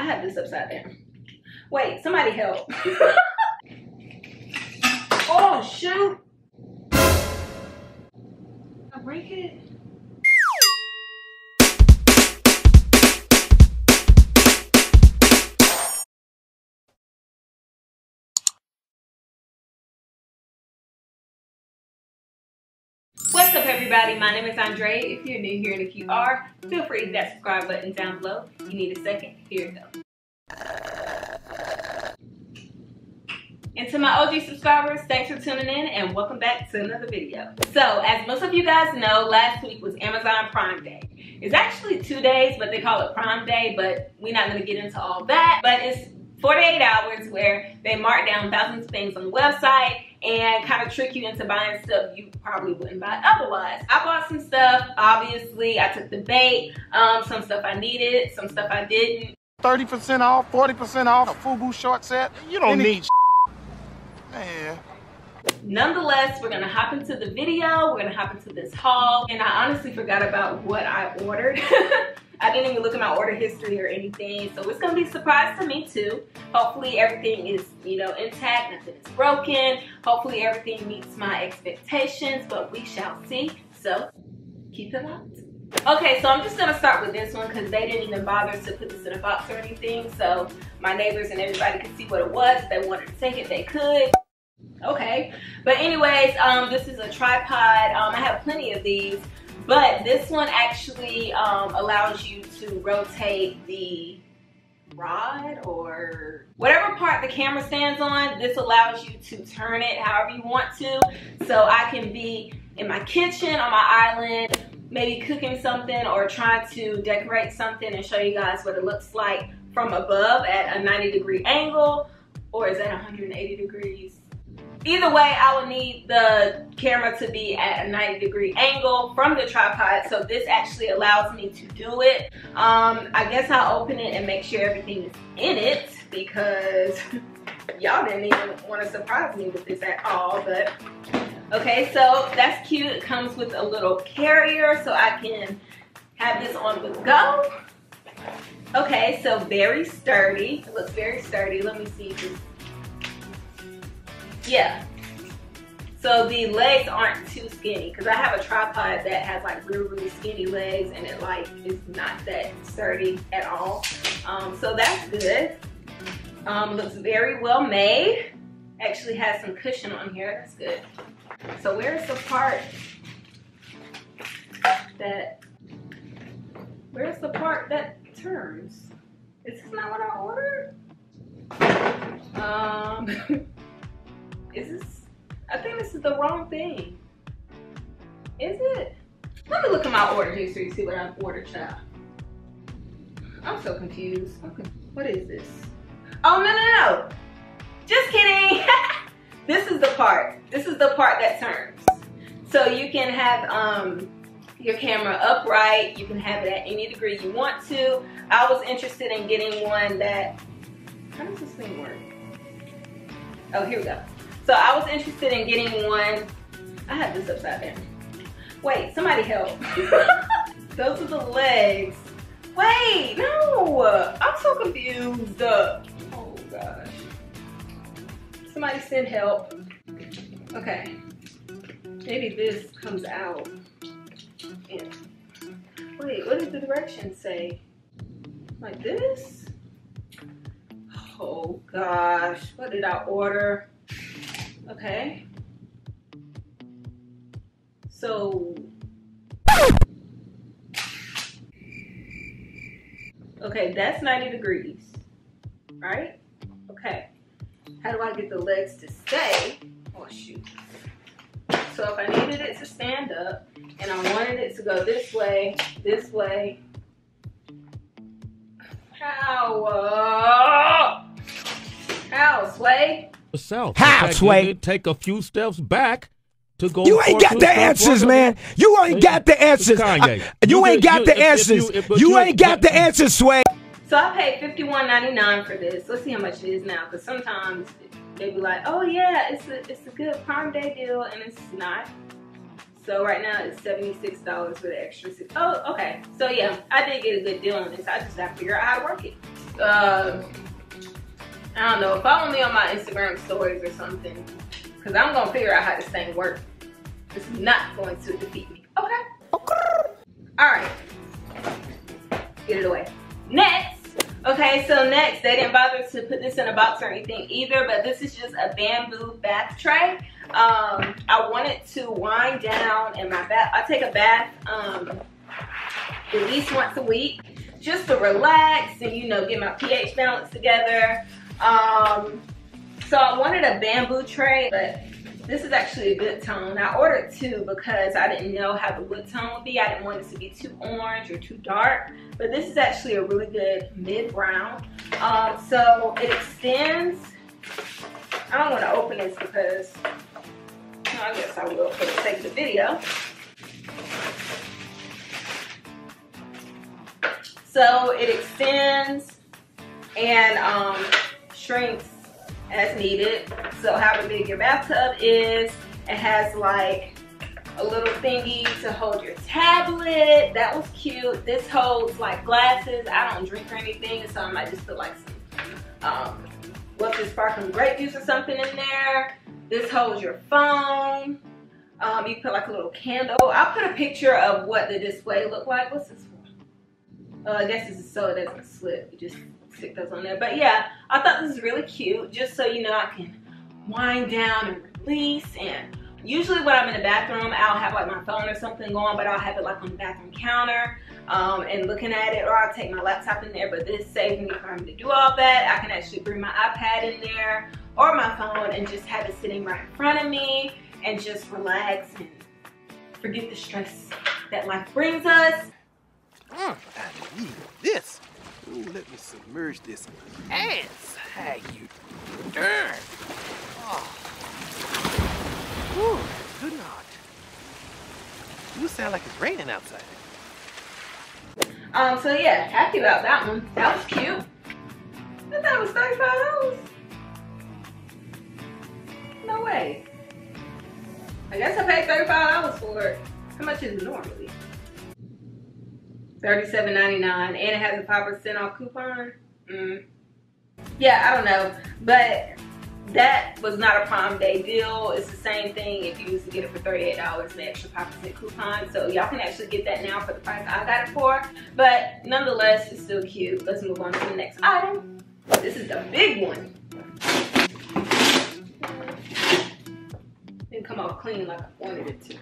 I have this upside down. Wait, somebody help. oh, shoot. I break it? What's up everybody, my name is Andrea. If you're new here and if you are, feel free to hit that subscribe button down below. If you need a second, here it goes. And to my OG subscribers, thanks for tuning in and welcome back to another video. So, as most of you guys know, last week was Amazon Prime Day. It's actually two days, but they call it Prime Day, but we're not gonna get into all that. But it's 48 hours where they mark down thousands of things on the website and kind of trick you into buying stuff you probably wouldn't buy otherwise. I bought some stuff, obviously. I took the bait. Um, some stuff I needed, some stuff I didn't. 30% off, 40% off, a FUBU short set. You don't Any- need Man. Nonetheless, we're gonna hop into the video. We're gonna hop into this haul. And I honestly forgot about what I ordered. I didn't even look at my order history or anything. So it's gonna be a surprise to me too. Hopefully everything is, you know, intact, nothing is broken. Hopefully everything meets my expectations, but we shall see. So keep it locked. Okay, so I'm just gonna start with this one because they didn't even bother to put this in a box or anything. So my neighbors and everybody could see what it was. If they wanted to take it, they could. Okay, but anyways, um, this is a tripod. Um, I have plenty of these, but this one actually um, allows you to rotate the rod or whatever part the camera stands on. This allows you to turn it however you want to. So I can be in my kitchen, on my island, maybe cooking something or trying to decorate something and show you guys what it looks like from above at a 90 degree angle or is that 180 degrees either way i will need the camera to be at a 90 degree angle from the tripod so this actually allows me to do it. Um i guess i'll open it and make sure everything is in it because y'all didn't even want to surprise me with this at all but okay so that's cute. It comes with a little carrier so i can have this on the go. Okay so very sturdy. It looks very sturdy. Let me see if it's yeah. So the legs aren't too skinny because I have a tripod that has like really, really skinny legs and it like is not that sturdy at all. Um, so that's good. Um, looks very well made. Actually has some cushion on here. That's good. So where's the part that, where's the part that turns? Is this not what I ordered? Um, is this, I think this is the wrong thing. Is it? Let me look at my order history, see what I've ordered, child. I'm so confused. What is this? Oh, no, no, no. Just kidding. this is the part. This is the part that turns. So you can have um, your camera upright. You can have it at any degree you want to. I was interested in getting one that, how does this thing work? Oh, here we go. So I was interested in getting one. I have this upside down. Wait, somebody help. Those are the legs. Wait, no. I'm so confused. Oh gosh. Somebody send help. Okay. Maybe this comes out. And wait, what does the directions say? Like this? Oh gosh, what did I order? Okay. So. Okay, that's 90 degrees, right? Okay. How do I get the legs to stay? Oh, shoot. So if I needed it to stand up and I wanted it to go this way, this way, how? Uh, how, Sway? South. How, fact, Sway? Take a few steps back to go. You ain't got the answers, man. You ain't got the answers. I- you You ain't got the if- if answers. you- if- but You you- ain't got the answers, Sway. So I paid $51.99 for this. Let's see how much it is now, because sometimes they be like, "Oh yeah, it's a it's a good Prime Day deal," and it's not. So right now it's seventy-six dollars for the extra six. Oh, okay. So yeah, I did get a good deal on this. I just have to figure out how to work it. uh, I don't know, follow me on my Instagram stories or something. Cause I'm gonna figure out how this thing works. It's not going to defeat me. Okay. Okay. All right. Get it away. Next. Okay, so next, they didn't bother to put this in a box or anything either, but this is just a bamboo bath tray. Um, I wanted to wind down in my bath. I take a bath um, at least once a week just to relax and, you know, get my pH balance together. Um, so I wanted a bamboo tray, but this is actually a good tone. I ordered two because I didn't know how the wood tone would be. I didn't want it to be too orange or too dark, but this is actually a really good mid-brown. Um, so it extends. I don't want to open this because I guess I will for the sake of the video. So it extends and um, shrinks as needed. So however big your bathtub is, it has like a little thingy to hold your tablet. That was cute. This holds like glasses. I don't drink or anything, so I might just put like some, um, what's this, sparkling grape juice or something in there. This holds your phone. Um, you put like a little candle. I'll put a picture of what the display looked like. What's this for? Uh, I guess this is so it doesn't slip. You just stick those on there. But yeah, I thought this was really cute. Just so you know, I can wind down and release. And usually when I'm in the bathroom, I'll have like my phone or something going, but I'll have it like on the bathroom counter um, and looking at it, or I'll take my laptop in there. But this saves me from to do all that. I can actually bring my iPad in there or my phone and just have it sitting right in front of me and just relax and forget the stress that life brings us. Mm, I need this. Ooh, let me submerge this ass. How you darn. Oh. Ooh, good night. You sound like it's raining outside. Um, so yeah, happy about that one. That was cute. I thought it was $35. No way. I guess I paid $35 for it. How much is it normally? $37.99 and it has a 5% off coupon. Mm. Yeah, I don't know. But that was not a Prime Day deal. It's the same thing if you used to get it for $38, the extra 5% coupon. So y'all can actually get that now for the price I got it for. But nonetheless, it's still cute. Let's move on to the next item. This is the big one. Didn't come off clean like I wanted it to.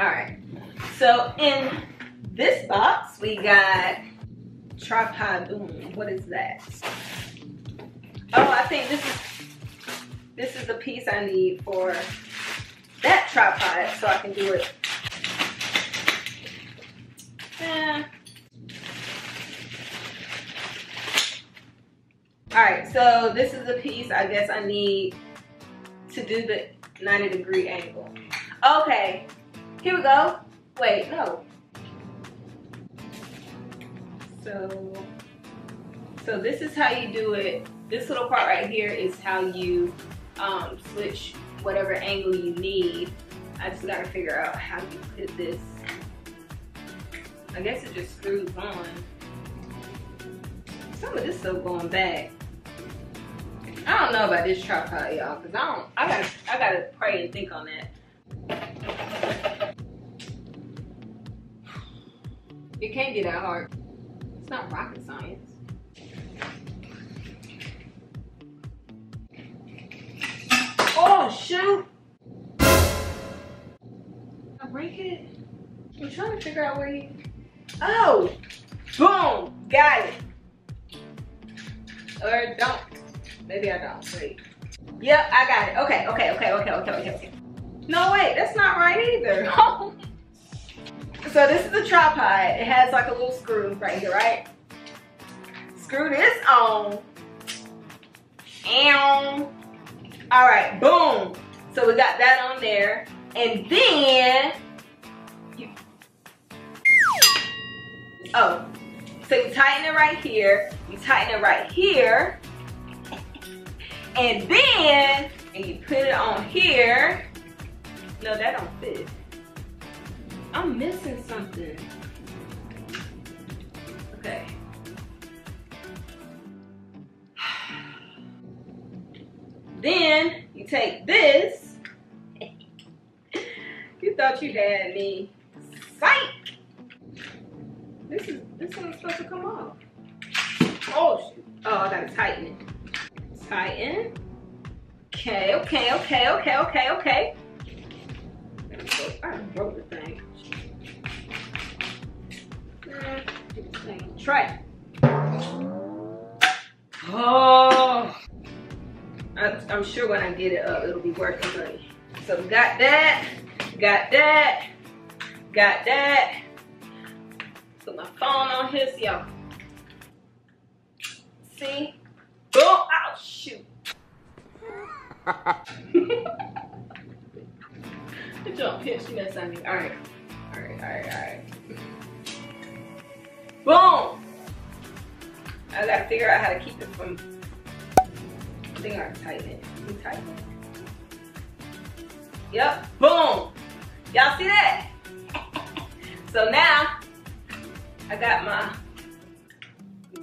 All right, so in this box, we got tripod boom. What is that? Oh, I think this is this is the piece I need for that tripod so I can do it. Yeah. All right, so this is the piece I guess I need to do the 90 degree angle. Okay, here we go. Wait, no. So, so this is how you do it. This little part right here is how you um, switch whatever angle you need. I just gotta figure out how you put this. I guess it just screws on. Some of this stuff going back. I don't know about this tripod, y'all, cause I don't. I gotta, I gotta pray and think on that. It can't get that hard. It's not rocket science. Oh shoot! I break it. I'm trying to figure out where you. Oh, boom, got it. Or don't. Maybe I don't. Wait. Yep, I got it. Okay, okay, okay, okay, okay, okay, okay. No, wait, that's not right either. Oh, so this is a tripod. It has like a little screw right here, right? Screw this on. And all right, boom. So we got that on there. And then, oh, so you tighten it right here. You tighten it right here. And then, and you put it on here. No, that don't fit. I'm missing something. Okay. Then you take this. you thought you had me. Psych! This is this one's supposed to come off. Oh shoot. Oh, I gotta tighten it. Tighten. Okay, okay, okay, okay, okay, okay. I broke the. Try. Oh, I, I'm sure when I get it up, it'll be working, honey. So got that, got that, got that. Put my phone on here so y'all see. Boom! Oh shoot. Good job, pitch mess on me. All right, all right, all right, all right. Boom! I gotta figure out how to keep it from. I think I can tighten it. Can tighten it? Yep. Boom! Y'all see that? so now I got my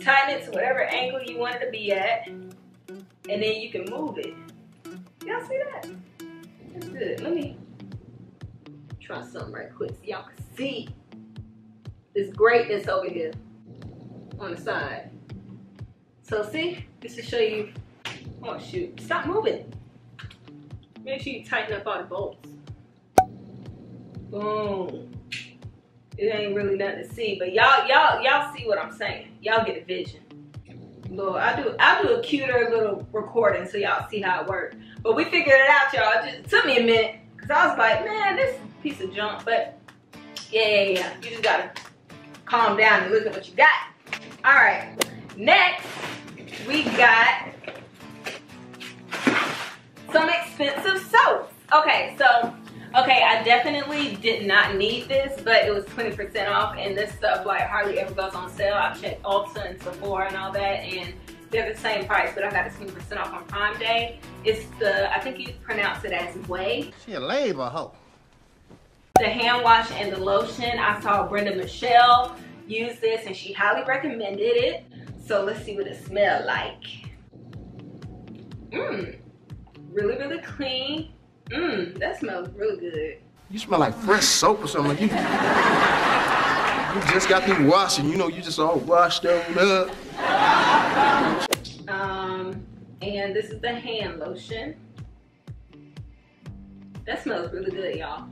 tighten it to whatever angle you want it to be at, and then you can move it. Y'all see that? That's good. Let me try something right quick so y'all can see this greatness over here on the side. So see, this to show you, oh shoot, stop moving. Make sure you tighten up all the bolts. Boom. It ain't really nothing to see, but y'all, y'all, y'all see what I'm saying. Y'all get a vision. Lord, I do, I do a cuter little recording so y'all see how it works. But we figured it out, y'all. Just took me a minute because I was like, man, this piece of junk. But yeah, yeah, yeah. You just gotta calm down and look at what you got. All right, next we got some expensive soaps. Okay, so, okay, I definitely did not need this, but it was 20% off, and this stuff like hardly ever goes on sale. I've checked Ulta and Sephora and all that, and they're the same price, but I got it 20% off on Prime Day. It's the, I think you pronounce it as Ouai. She a labor hoe. The hand wash and the lotion, I saw Brenda Michelle use this, and she highly recommended it. So let's see what it smells like. Mmm, really, really clean. Mmm, that smells really good. You smell like fresh soap or something. You, you just got through washing. You know, you just all washed up. Um, and this is the hand lotion. That smells really good, y'all.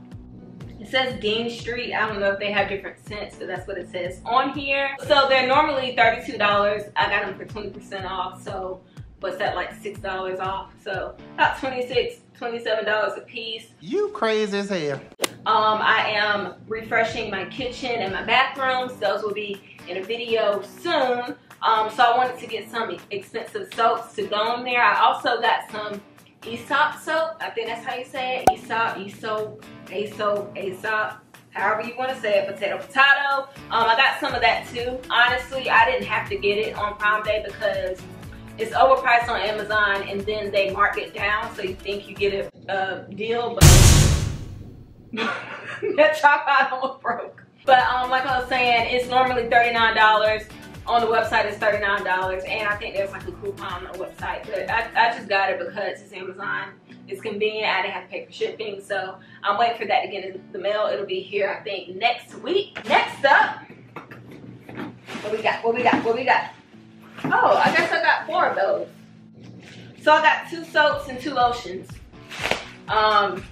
It says Dean Street. I don't know if they have different scents, but that's what it says on here. So they're normally $32. I got them for 20% off. So what's that, like $6 off? So about 26 $27 a piece. You crazy as hell. Um, I am refreshing my kitchen and my bathrooms. Those will be in a video soon. Um, so I wanted to get some expensive soaps to go in there. I also got some Aesop soap. I think that's how you say it. Aesop, Aesop, Aesop, Aesop. However you want to say it, potato, potato. Um, I got some of that too. Honestly, I didn't have to get it on Prime Day because it's overpriced on Amazon and then they mark it down so you think you get a, a deal, but that chocolate almost broke. But um, like I was saying, it's normally $39 on the website it's $39 and I think there's like a coupon on the website but I, I just got it because it's Amazon. It's convenient. I didn't have to pay for shipping so I'm waiting for that to get in the mail. It'll be here I think next week. Next up. What we got? What we got? What we got? Oh I guess I got four of those. So I got two soaps and two lotions. Um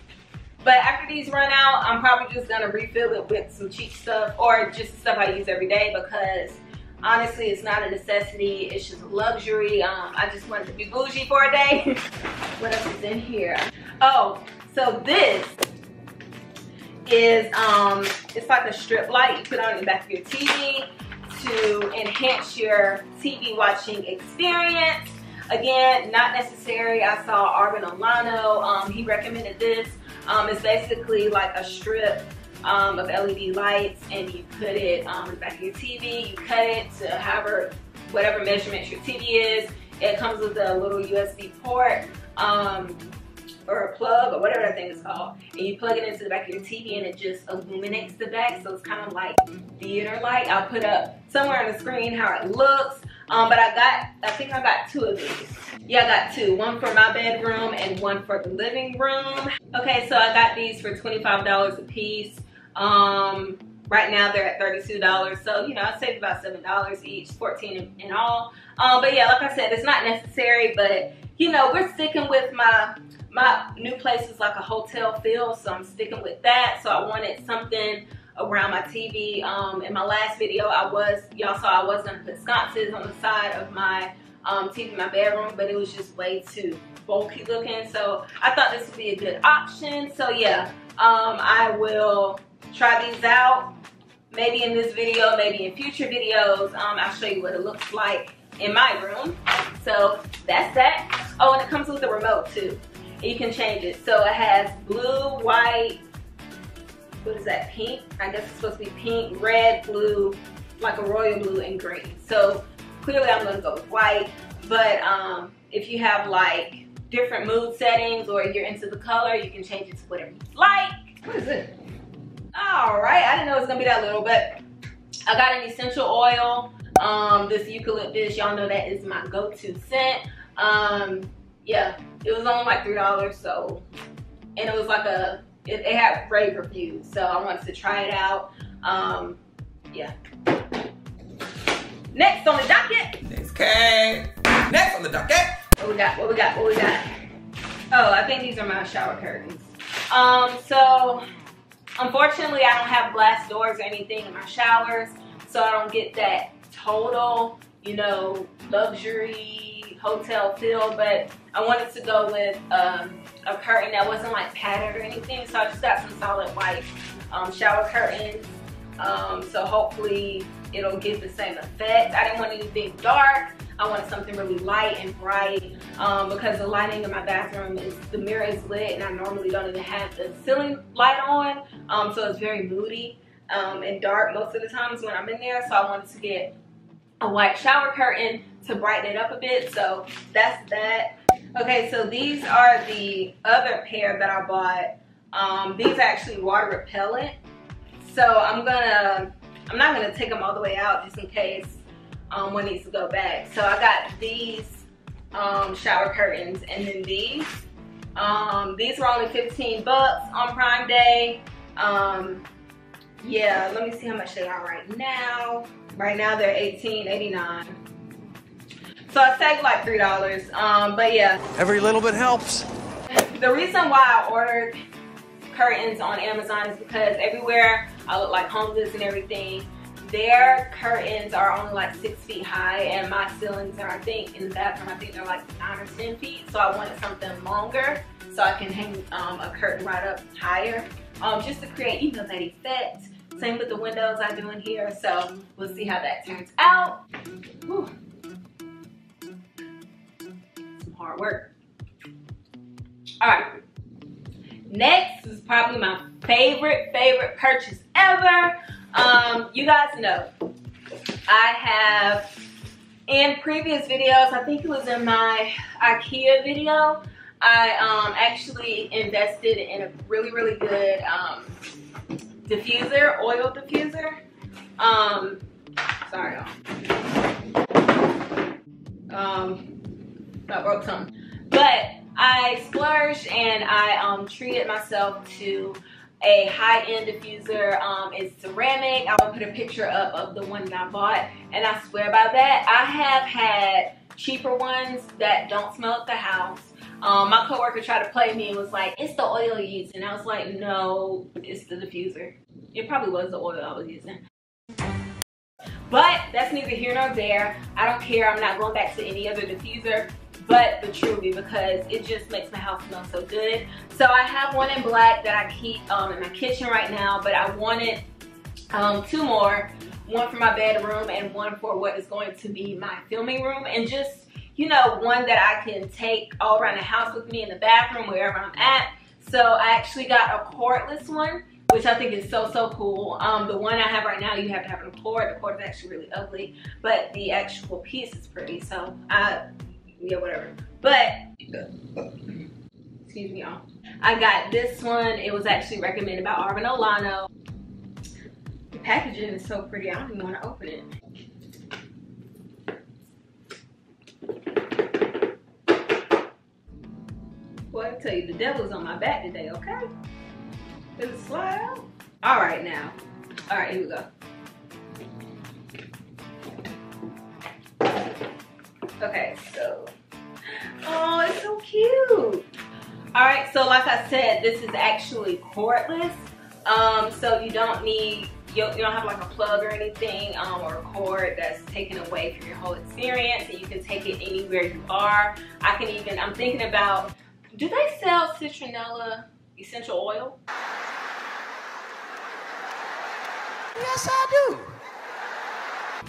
but after these run out I'm probably just gonna refill it with some cheap stuff or just stuff I use every day because honestly it's not a necessity it's just luxury. Um, i just wanted to be bougie for a day. What else is in here? Oh so this is um it's like a strip light you put on the back of your tv to enhance your tv watching experience. Again not necessary. I saw arvin olano um, he recommended this. Um, it's basically like a strip um, of LED lights and you put it um, in the back of your TV. You cut it to however, whatever measurements your TV is. It comes with a little USB port um, or a plug or whatever that thing is called. And you plug it into the back of your TV and it just illuminates the back. So it's kind of like theater light. I'll put up somewhere on the screen how it looks. Um, but I got, I think I got two of these. Yeah, I got two. One for my bedroom and one for the living room. Okay, so I got these for $25 a piece. Um, right now they're at $32. So, you know, I saved about $7 each, 14 in, all. Um, but yeah, like I said, it's not necessary, but you know, we're sticking with my my new place is like a hotel feel, so I'm sticking with that. So I wanted something around my TV. Um, in my last video, I was, y'all saw I was gonna put sconces on the side of my um, TV in my bedroom, but it was just way too bulky looking. So I thought this would be a good option. So yeah, um, I will try these out. Maybe in this video, maybe in future videos, um, I'll show you what it looks like in my room. So that's that. Oh, and it comes with a remote too you can change it. So it has blue, white, what is that, pink? I guess it's supposed to be pink, red, blue, like a royal blue, and green. So clearly I'm gonna go with white, but um, if you have like different mood settings or you're into the color, you can change it to whatever you like. What is it? All right, I didn't know it was gonna be that little, but I got an essential oil. Um, this eucalyptus, y'all know that is my go-to scent. Um, yeah, it was only like three dollars. So, and it was like a it, it, had rave reviews, so I wanted to try it out. Um, yeah. Next on the docket. Next cake. Next on the docket. What we got? What we got? What we got? Oh, I think these are my shower curtains. Um, so unfortunately, I don't have glass doors or anything in my showers, so I don't get that total, you know, luxury hotel feel, but I wanted to go with um, a curtain that wasn't like padded or anything. So I just got some solid white um, shower curtains. Um, so hopefully it'll give the same effect. I didn't want anything dark. I wanted something really light and bright um, because the lighting in my bathroom is, the mirror is lit and I normally don't even have the ceiling light on. Um, so it's very moody um, and dark most of the times when I'm in there. So I wanted to get a white shower curtain to brighten it up a bit. So that's that. Okay, so these are the other pair that I bought. Um, these are actually water repellent. So I'm gonna, I'm not gonna take them all the way out just in case um, one needs to go back. So I got these um, shower curtains and then these. Um, these were only 15 bucks on Prime Day. Um, yeah, let me see how much they are right now. Right now they're $18.89. So I saved like $3. Um, but yeah. Every little bit helps. The reason why I ordered curtains on Amazon is because everywhere I look like homeless and everything, their curtains are only like six feet high and my ceilings are, I think, in the bathroom, I think they're like nine or 10 feet. So I wanted something longer so I can hang um, a curtain right up higher um, just to create, you know, that effect. Same with the windows I do in here. So we'll see how that turns out. Whew hard work. All right. Next is probably my favorite, favorite purchase ever. Um, you guys know I have in previous videos, I think it was in my Ikea video, I um, actually invested in a really, really good um, diffuser, oil diffuser. Um, sorry, Um, I broke something. But I splurged and I um, treated myself to a high-end diffuser. Um, it's ceramic. I will put a picture up of the one that I bought. And I swear by that, I have had cheaper ones that don't smell at the house. Um, my coworker tried to play me and was like, it's the oil you use. And I was like, no, it's the diffuser. It probably was the oil I was using. But that's neither here nor there. I don't care. I'm not going back to any other diffuser but the Vitruvi because it just makes my house smell so good. So I have one in black that I keep um, in my kitchen right now, but I wanted um, two more, one for my bedroom and one for what is going to be my filming room and just, you know, one that I can take all around the house with me in the bathroom, wherever I'm at. So I actually got a cordless one which I think is so, so cool. Um, the one I have right now, you have to have a cord. The cord is actually really ugly, but the actual piece is pretty. So I yeah, whatever. But, excuse me, y'all. I got this one. It was actually recommended by Arvin Olano. The packaging is so pretty. I don't even want to open it. Boy, I tell you, the devil's on my back today, okay? Does it slide out? All right, now. All right, here we go. Okay, so. Oh, it's so cute. All right, so like I said, this is actually cordless. Um, so you don't need, you, you don't have like a plug or anything um, or a cord that's taken away from your whole experience and you can take it anywhere you are. I can even, I'm thinking about, do they sell citronella essential oil? Yes, I do.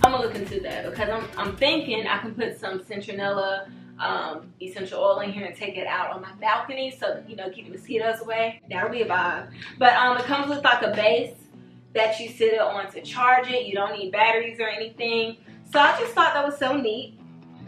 I'm gonna look into that because I'm, I'm thinking I can put some citronella um, essential oil in here and take it out on my balcony so you know keep the mosquitoes away. That'll be a vibe. But um, it comes with like a base that you sit it on to charge it. You don't need batteries or anything. So I just thought that was so neat.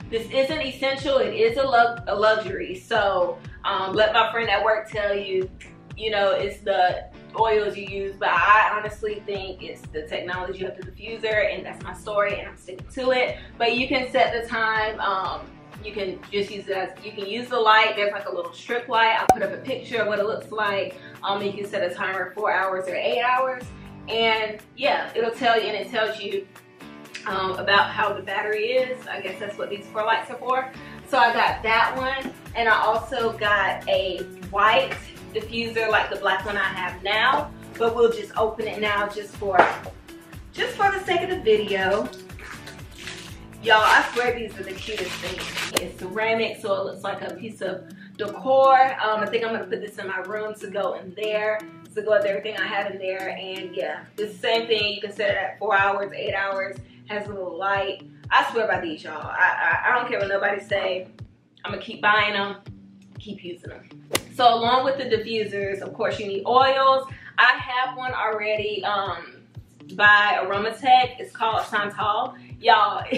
This isn't essential. It is a, lu a luxury. So um, let my friend at work tell you, you know, it's the oils you use, but I honestly think it's the technology of the diffuser and that's my story and I'm sticking to it. But you can set the time, um, you can just use it as, you can use the light, there's like a little strip light, I'll put up a picture of what it looks like. Um, you can set a timer four hours or eight hours. And yeah, it'll tell you and it tells you um, about how the battery is. I guess that's what these four lights are for. So I got that one and I also got a white diffuser like the black one I have now, but we'll just open it now just for just for the sake of the video. Y'all, I swear these are the cutest things. It's ceramic, so it looks like a piece of decor. Um, I think I'm gonna put this in my room to go in there, to go with everything I have in there. And yeah, the same thing. You can set it at four hours, eight hours. Has a little light. I swear by these, y'all. I, I, I don't care what nobody say. I'm gonna keep buying them, keep using them. So along with the diffusers, of course, you need oils. I have one already um, by Aromatech. It's called Santal. Y'all,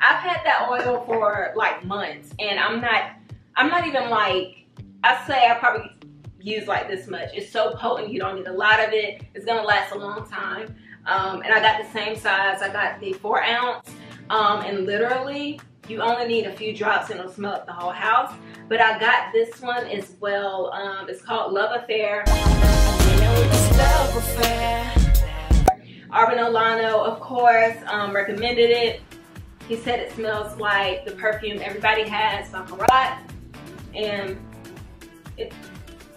I've had that oil for like months and I'm not, I'm not even like, I say I probably use like this much. It's so potent, you don't need a lot of it. It's gonna last a long time. Um, and I got the same size. I got the four ounce um, and literally you only need a few drops and it'll smell up the whole house. But I got this one as well. Um, it's called Love Affair. Arvin Olano, of course, um, recommended it. He said it smells like the perfume everybody has, Baccarat. And it,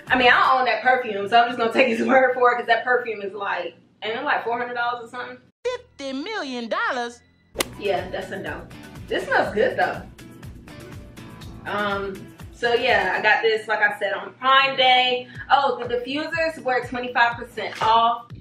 I mean, I own that perfume, so I'm just gonna take his word for it because that perfume is like, ain't it like $400 or something? $50 million? Yeah, that's a no. This smells good though. Um, so yeah, I got this, like I said, on Prime Day. Oh, the diffusers were 25% off.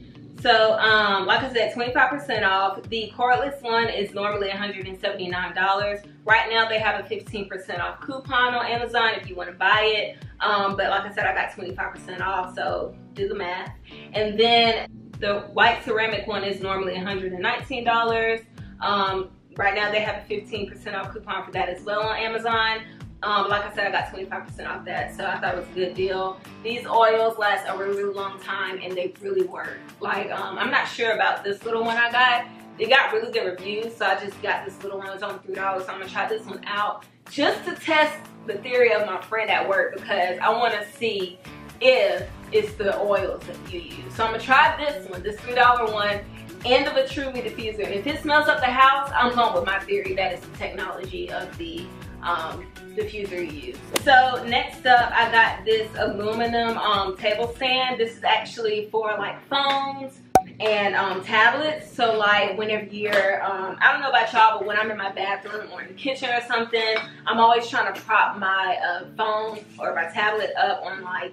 So, um, like I said, 25% off. The cordless one is normally $179. Right now, they have a 15% off coupon on Amazon if you want to buy it. Um, but like I said, I got 25% off, so do the math. And then the white ceramic one is normally $119. Um, right now, they have a 15% off coupon for that as well on Amazon. Um, like I said, I got 25% off that, so I thought it was a good deal. These oils last a really, really long time, and they really work. Like, um, I'm not sure about this little one I got. It got really good reviews, so I just got this little one. It's only $3, so I'm gonna try this one out just to test the theory of my friend at work because I wanna see if it's the oils that you use. So I'm gonna try this one, this $3 one, and the Vitruvi diffuser. If it smells up the house, I'm going with my theory that it's the technology of the um, diffuser you use. So next up, I got this aluminum um, table stand. This is actually for like phones and um, tablets. So like whenever you're, um, I don't know about y'all, but when I'm in my bathroom or in the kitchen or something, I'm always trying to prop my uh, phone or my tablet up on like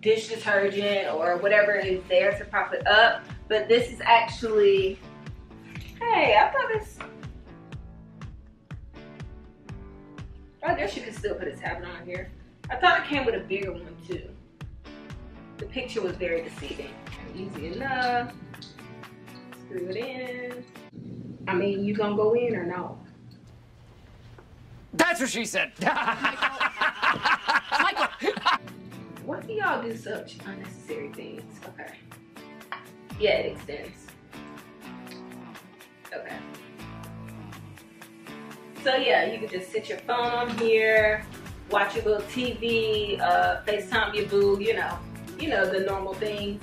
dish detergent or whatever is there to prop it up. But this is actually, hey, I thought this, I guess you could still put a tablet on here. I thought it came with a bigger one too. The picture was very deceiving. Easy enough. Screw it in. I mean, you gonna go in or no? That's what she said. Michael, Why do y'all do such unnecessary things? Okay. Yeah, it extends. Okay. So yeah, you can just sit your phone on here, watch your little TV, uh, FaceTime your boo, you know, you know the normal thing.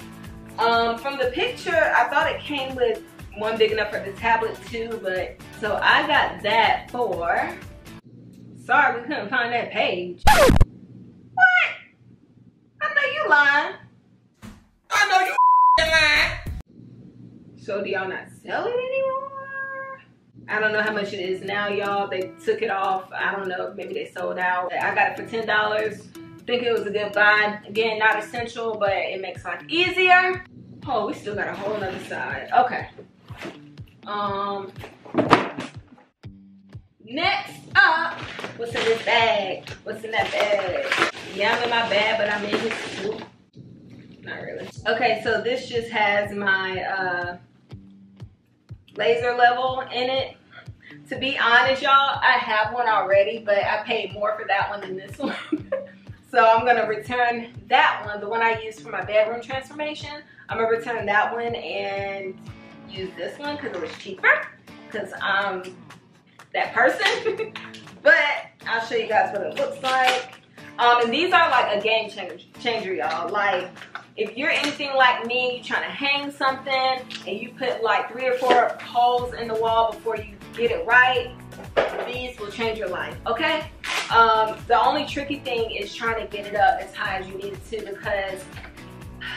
Um, from the picture, I thought it came with one big enough for the tablet too, but so I got that for. Sorry, we couldn't find that page. What? I know you lying. I know you lying. So do y'all not sell it anymore? I don't know how much it is now, y'all. They took it off. I don't know. Maybe they sold out. I got it for ten dollars. Think it was a good buy. Again, not essential, but it makes life easier. Oh, we still got a whole other side. Okay. Um. Next up, what's in this bag? What's in that bag? Yeah, I'm in my bag, but I'm in his. Not really. Okay, so this just has my uh, laser level in it. To be honest, y'all, I have one already, but I paid more for that one than this one. so I'm gonna return that one, the one I used for my bedroom transformation. I'm gonna return that one and use this one because it was cheaper, because I'm that person. but I'll show you guys what it looks like. Um, and these are like a game changer, changer y'all. Like, if you're anything like me, you're trying to hang something and you put like three or four holes in the wall before you get it right, these will change your life, okay? Um, the only tricky thing is trying to get it up as high as you need it to because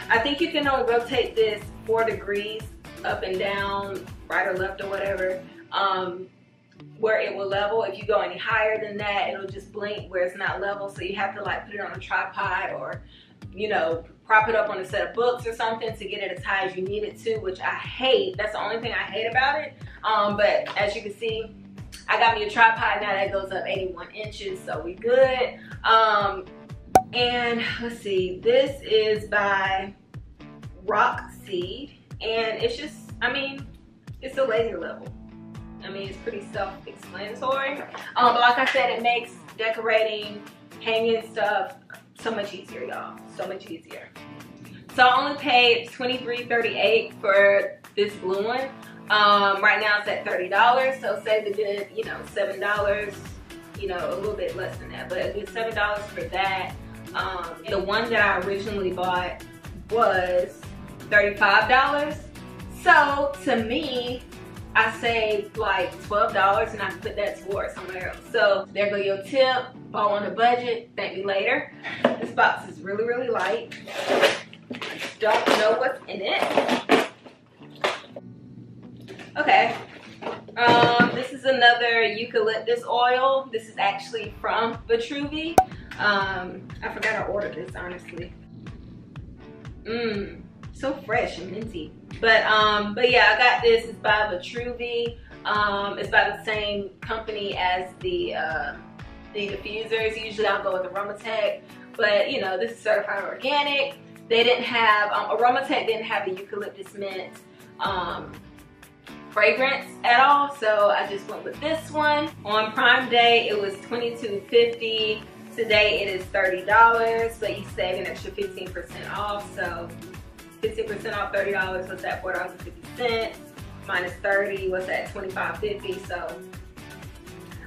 I think you can only rotate this four degrees up and down, right or left or whatever, um, where it will level. If you go any higher than that, it'll just blink where it's not level. So you have to like put it on a tripod or, you know, prop it up on a set of books or something to get it as high as you need it to, which I hate. That's the only thing I hate about it. Um, but as you can see, I got me a tripod now that goes up 81 inches, so we good. Um, and let's see, this is by Rock Seed, and it's just, I mean, it's a laser level. I mean, it's pretty self-explanatory. Um, but like I said, it makes decorating, hanging stuff so much easier, y'all. So much easier. So I only paid $23.38 for this blue one. Um, right now it's at $30, so say the good, you know, $7, you know, a little bit less than that, but a good $7 for that. Um, the one that I originally bought was $35. So to me, I saved like $12 and I put that towards somewhere else. So there go your tip, ball on the budget, thank me later. This box is really, really light. Don't know what's in it. Okay. Um, this is another eucalyptus oil. This is actually from Vitruvi. Um, I forgot I ordered this, honestly. Mmm, so fresh and minty. But um, but yeah, I got this. It's by Vitruvi. Um, it's by the same company as the uh, the diffusers. Usually I'll go with Aromatech, but you know this is certified organic. They didn't have um, Aromatech didn't have the eucalyptus mint um, fragrance at all, so I just went with this one. On Prime Day, it was $22.50. Today it is $30, but you save an extra 15% off, so 15% off $30, what's that, $4.50? Minus 30, what's that, $25.50, so.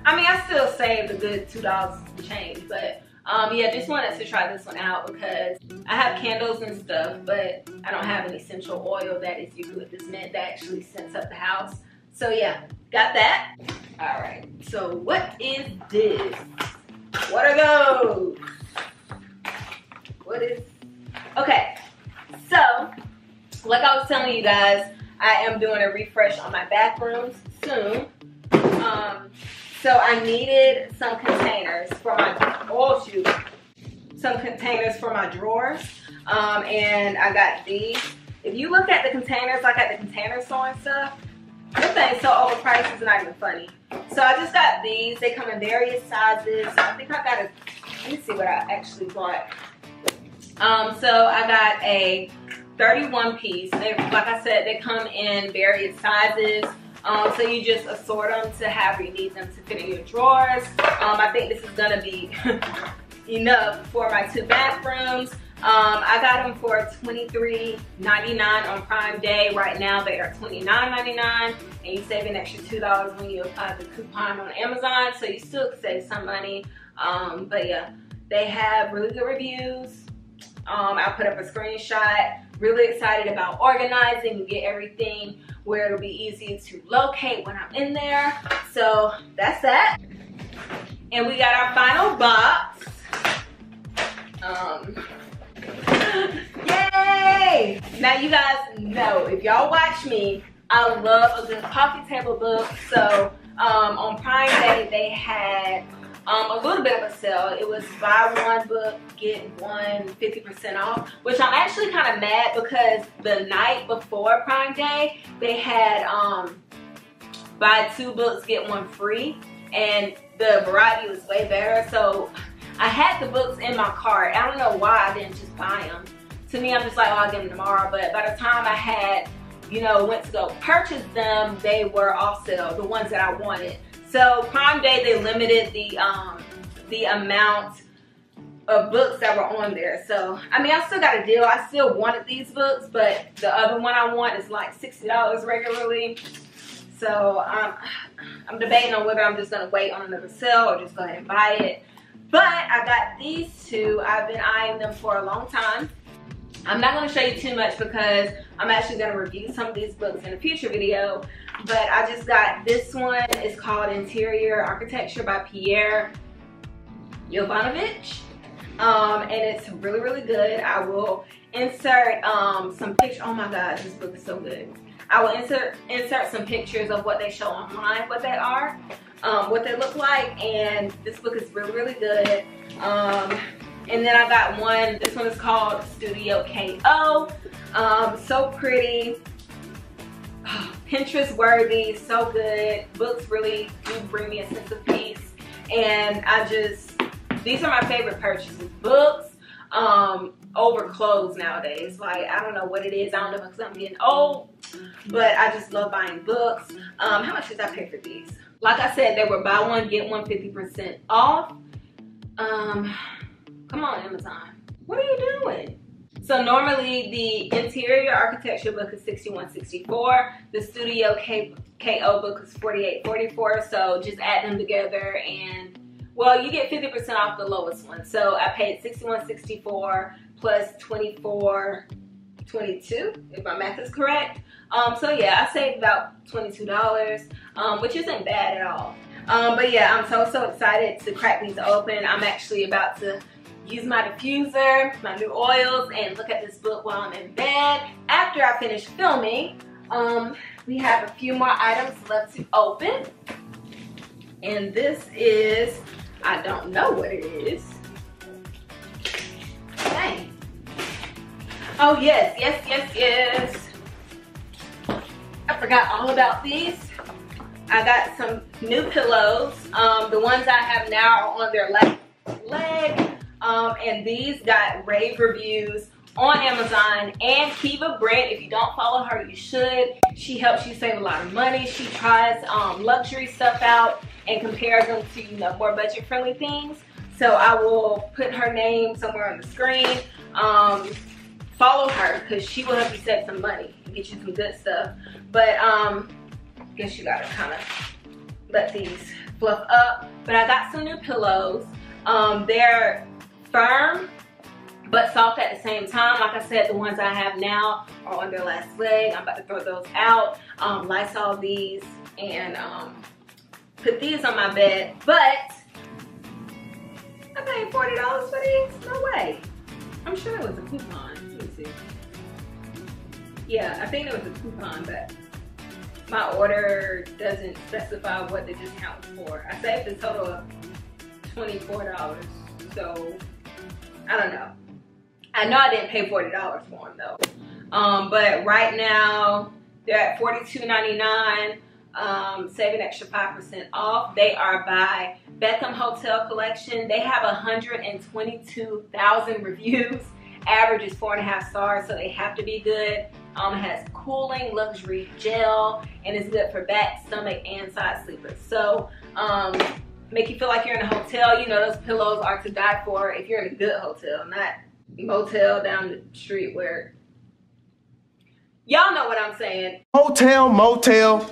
I mean, I still saved a good $2 change, but um, yeah, just wanted to try this one out because I have candles and stuff, but I don't have an essential oil that is eucalyptus mint that actually scents up the house. So yeah, got that. All right, so what is this? What are those? What is, okay, so like I was telling you guys, I am doing a refresh on my bathrooms soon. Um, so I needed some containers for my, oh shoot, some containers for my drawers. Um, and I got these. If you look at the containers, like at the container store and stuff, this thing's so overpriced, it's not even funny. So I just got these. They come in various sizes. I think I got a, let me see what I actually bought. Um, so I got a 31 piece. They, like I said, they come in various sizes. Um, so you just assort them to however you need them to fit in your drawers. Um, I think this is gonna be enough for my two bathrooms. Um, I got them for $23.99 on Prime Day. Right now they are $29.99 and you save an extra $2 when you apply the coupon on Amazon. So you still save some money. Um, but yeah, they have really good reviews. Um, I'll put up a screenshot. Really excited about organizing and get everything where it'll be easy to locate when I'm in there. So that's that. And we got our final box. Um, yay! Now you guys know, if y'all watch me, I love a good coffee table book. So um, on Prime Day, they had um, a little bit of a sale. It was buy one book, get one 50% off, which I'm actually kind of mad because the night before Prime Day, they had um, buy two books, get one free. And the variety was way better. So I had the books in my cart. I don't know why I didn't just buy them. To me, I'm just like, oh, I'll get them tomorrow. But by the time I had, you know, went to go purchase them, they were off sale, the ones that I wanted. So Prime Day, they limited the um, the amount of books that were on there. So, I mean, I still got a deal. I still wanted these books, but the other one I want is like $60 regularly. So, um, I'm debating on whether I'm just going to wait on another sale or just go ahead and buy it. But I got these two. I've been eyeing them for a long time. I'm not going to show you too much because I'm actually going to review some of these books in a future video. But I just got this one. It's called Interior Architecture by Pierre Yovanovitch. Um, and it's really, really good. I will insert um, some pictures. Oh my God, this book is so good. I will insert insert some pictures of what they show online, what they are, um, what they look like, and this book is really, really good. Um, and then I got one, this one is called Studio KO. Um, so pretty, Pinterest worthy, so good. Books really do bring me a sense of peace. And I just, these are my favorite purchases. Books, um, over clothes nowadays. Like, I don't know what it is. I don't know because I'm getting old, but I just love buying books. Um, how much did I pay for these? Like I said, they were buy one, get one 50% off. Um, come on, Amazon. What are you doing? So normally the interior architecture book is 61.64. The studio K KO book is 48.44. So just add them together and well, you get 50% off the lowest one. So I paid 61.64 plus 24 22 if my math is correct um, so yeah i saved about 22 dollars um, which isn't bad at all um, but yeah i'm so so excited to crack these open i'm actually about to use my diffuser my new oils and look at this book while i'm in bed after i finish filming um, we have a few more items left to open and this is i don't know what it is Dang. Oh yes, yes, yes, yes. I forgot all about these. I got some new pillows. Um, the ones I have now are on their left leg. Um, and these got rave reviews on Amazon and Kiva Brent. If you don't follow her, you should. She helps you save a lot of money. She tries um, luxury stuff out and compares them to you know more budget friendly things. So I will put her name somewhere on the screen. Um, follow her because she will help you save some money and get you some good stuff. But um, guess you gotta kind of let these fluff up. But I got some new pillows. Um, they're firm but soft at the same time. Like I said, the ones I have now are on their last leg. I'm about to throw those out. Um, Lysol these and um, put these on my bed. But I paid $40 for these? No way. I'm sure it was a coupon. Yeah, I think it was a coupon, but my order doesn't specify what the discount was for. I saved a total of $24. So, I don't know. I know I didn't pay $40 for them though. Um, but right now, they're at $42.99. Um, save an extra 5% off. They are by Beckham Hotel Collection. They have 122,000 reviews. Average is four and a half stars, so they have to be good. Um, it has cooling luxury gel and it's good for back, stomach, and side sleepers. So um, make you feel like you're in a hotel. You know, those pillows are to die for if you're in a good hotel, not motel down the street where y'all know what I'm saying. Hotel, motel,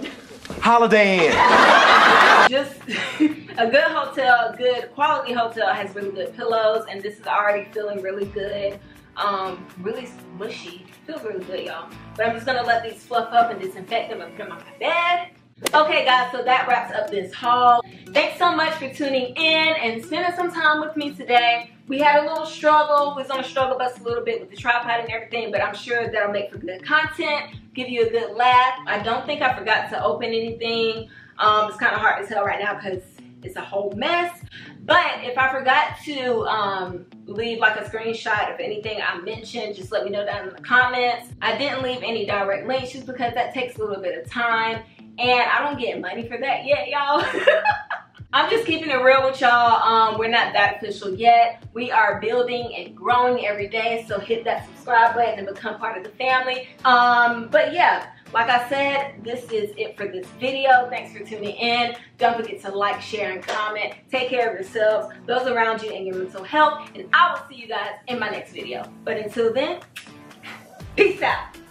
Holiday Inn. Just a good hotel, good quality hotel has really good pillows, and this is already feeling really good. Um, really mushy. Feels really good, y'all. But I'm just gonna let these fluff up and disinfect them and put them on my bed. Okay guys, so that wraps up this haul. Thanks so much for tuning in and spending some time with me today. We had a little struggle. We was on a struggle bus a little bit with the tripod and everything, but I'm sure that'll make for good content, give you a good laugh. I don't think I forgot to open anything. Um, it's kind of hard to tell right now because it's a whole mess. But if I forgot to um, leave like a screenshot of anything I mentioned, just let me know down in the comments. I didn't leave any direct links just because that takes a little bit of time and I don't get money for that yet, y'all. I'm just keeping it real with y'all. Um, we're not that official yet. We are building and growing every day, so hit that subscribe button and become part of the family. Um, but yeah, like I said, this is it for this video. Thanks for tuning in. Don't forget to like, share, and comment. Take care of yourselves, those around you, and your mental health. And I will see you guys in my next video. But until then, peace out.